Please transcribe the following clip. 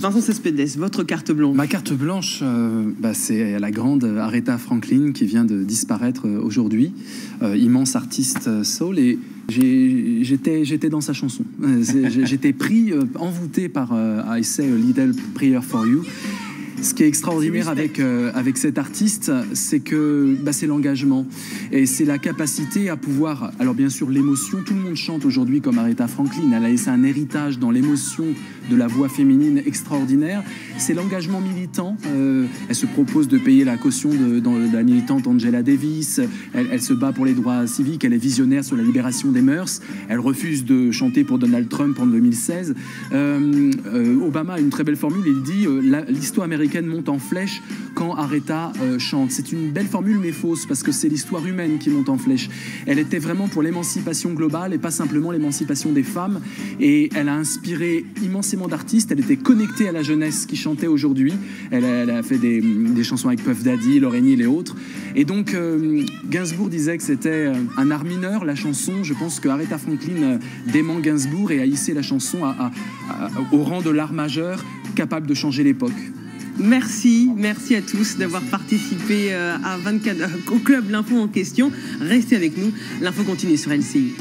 Vincent Cespedes, votre carte blanche. Ma carte blanche, euh, bah, c'est la grande Aretha Franklin qui vient de disparaître euh, aujourd'hui. Euh, immense artiste soul et j'étais j'étais dans sa chanson. J'étais pris, envoûté par I Say a Little Prayer for You. Ce qui est extraordinaire avec, euh, avec cet artiste, c'est que bah, c'est l'engagement et c'est la capacité à pouvoir. Alors, bien sûr, l'émotion, tout le monde chante aujourd'hui comme Aretha Franklin. Elle a laissé un héritage dans l'émotion de la voix féminine extraordinaire. C'est l'engagement militant. Euh, elle se propose de payer la caution de, la militante Angela Davis. Elle, se bat pour les droits civiques. Elle est visionnaire sur la libération des mœurs. Elle refuse de chanter pour Donald Trump en 2016. Euh, Obama a une très belle formule. Il dit l'histoire américaine monte en flèche quand Aretha euh, chante. C'est une belle formule mais fausse parce que c'est l'histoire humaine qui monte en flèche. Elle était vraiment pour l'émancipation globale et pas simplement l'émancipation des femmes. Et elle a inspiré immensément d'artistes. Elle était connectée à la jeunesse qui chantait aujourd'hui. Elle, a fait des, chansons avec Puff Daddy, Lauryn Hill et autres. Et donc euh, Gainsbourg disait que c'était euh, un art mineur, la chanson. Je pense que Aretha Franklin dément Gainsbourg et a hissé la chanson au rang de l'art majeur capable de changer l'époque. Merci, merci à tous d'avoir participé euh, à 24, au club L'Info en question. Restez avec nous, l'info continue sur LCI.